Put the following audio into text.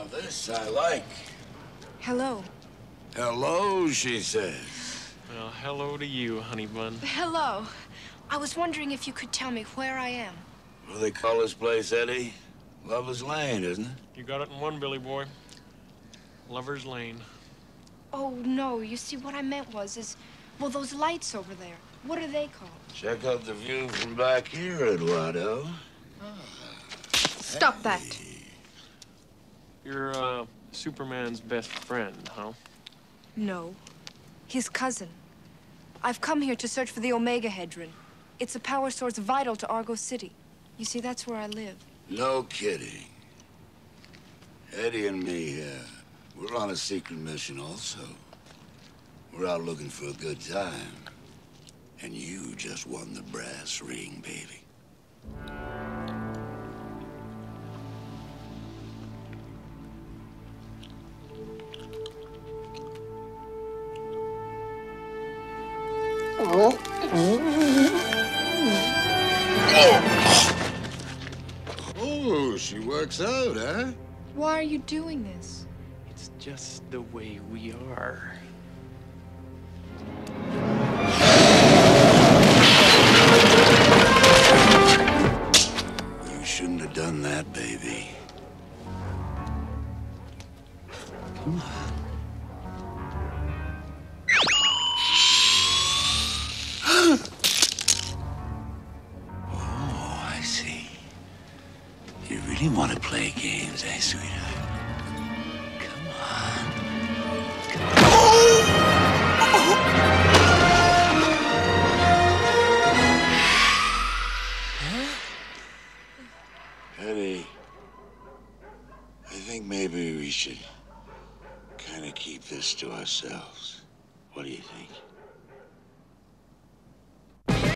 Now this I like. Hello. Hello, she says. Well, hello to you, honey bun. Hello. I was wondering if you could tell me where I am. Well, they call this place, Eddie? Lover's Lane, isn't it? You got it in one, Billy boy. Lover's Lane. Oh, no. You see, what I meant was, is, well, those lights over there. What are they called? Check out the view from back here, Eduardo. Stop that. You're, uh, Superman's best friend, huh? No. His cousin. I've come here to search for the Omegahedron. It's a power source vital to Argo City. You see, that's where I live. No kidding. Eddie and me, uh, we're on a secret mission also. We're out looking for a good time. And you just won the brass ring, baby. Oh, she works out, huh? Why are you doing this? It's just the way we are. You shouldn't have done that, baby. Come on. You really want to play games, eh, sweetheart? Come on. Eddie, I think maybe we should kind of keep this to ourselves. What do you think?